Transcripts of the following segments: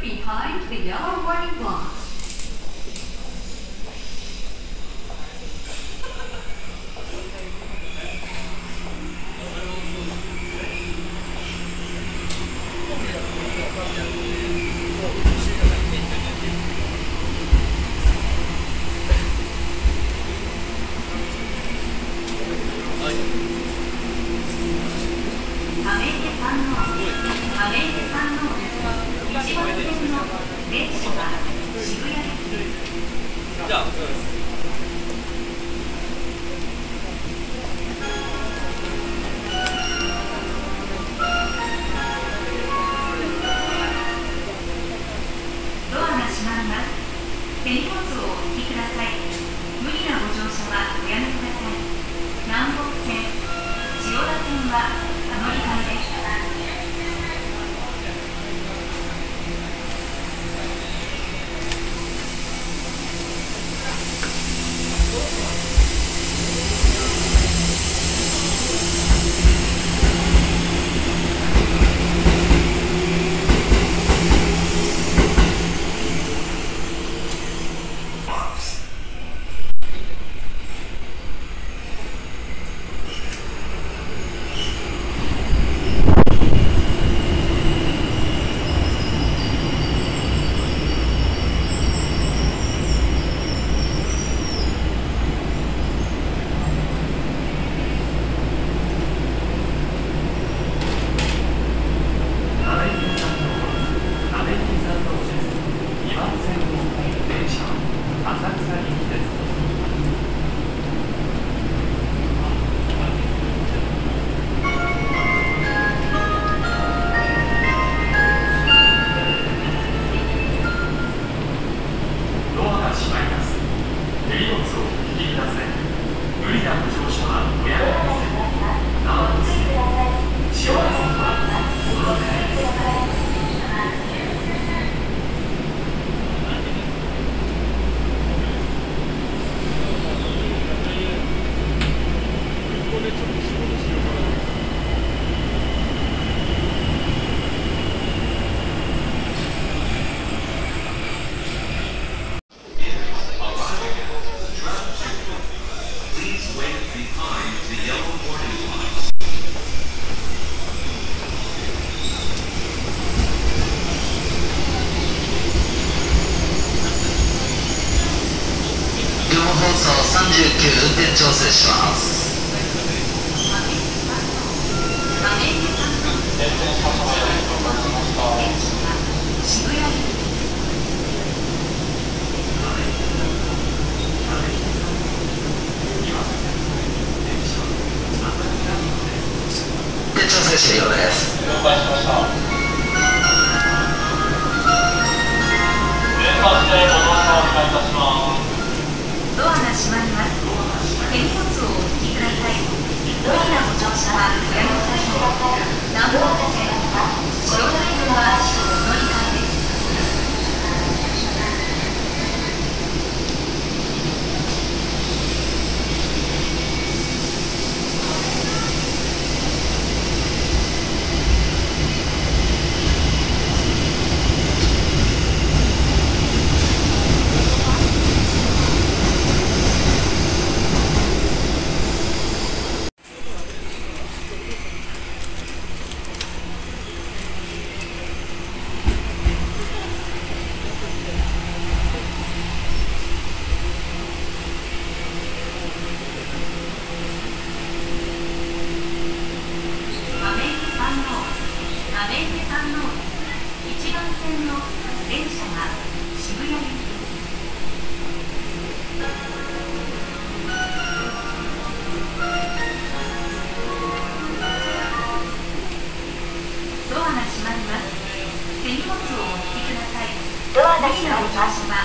behind the yellow warning light. bạn 荷物を引き出せ無理な補助者は親の店ナーブス幸せ運転調整します。ご案内されます。ごは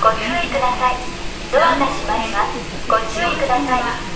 ご注意ください。ドアが閉まります。ご注意ください。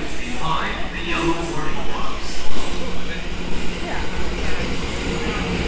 behind the yellow warning box. Yeah.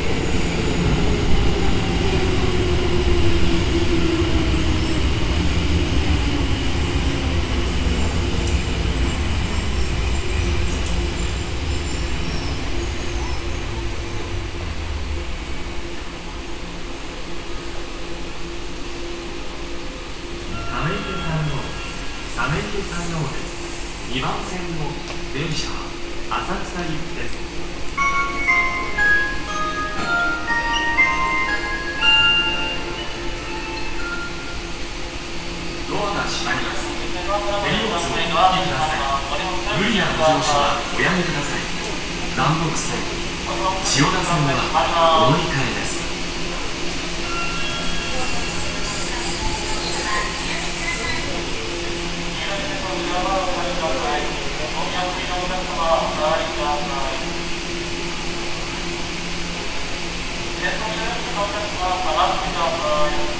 乗車はおやめください。南北線。千代田線はお乗り換えです。客様、下がっください。